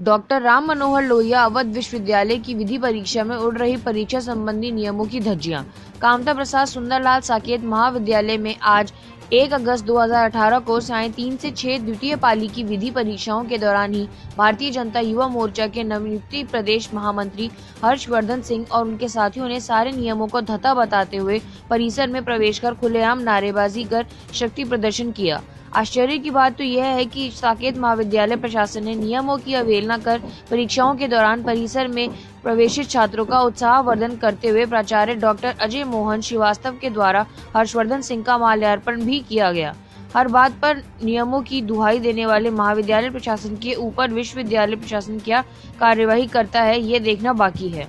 Doctor Ram Manohar Lohia Awadh विश्वविद्यालय की विधि परीक्षा में उड़ रही परीक्षा संबंधी नियमों की धज्जियाँ। कामता प्रसाद सुंदरलाल साकेत महाविद्यालय में आज 1 अगस्त 2018 को साय तीन से छह द्वितीय पाली की विधि परीक्षाओं के दौरान ही भारतीय जनता युवा मोर्चा के नवनियुक्ति प्रदेश महामंत्री हर्षवर्धन सिंह और उनके साथियों ने सारे नियमों को धता बताते हुए परिसर में प्रवेश कर खुलेआम नारेबाजी कर शक्ति प्रदर्शन किया। आश्चर्य की बात तो यह है कि साकेत महाविद्यालय प्रशासन ने नियमों की अवहेलना कर परीक्षाओं के दौरान परिसर में प्रवेशित छात्रों का उत्साहवर्धन करते हुए प्राचार्य डॉक्टर अजय मोहन श्रीवास्तव के द्वारा हर्षवर्धन सिंह का माल्यार्पण भी किया गया। हर बात पर नियमों की दुहाई देने वाले महाविद्यालय प्रशासन के ऊपर विश्वविद्यालय प्रशासन क्या कार्यवाही करता है, ये देखना बाकी है।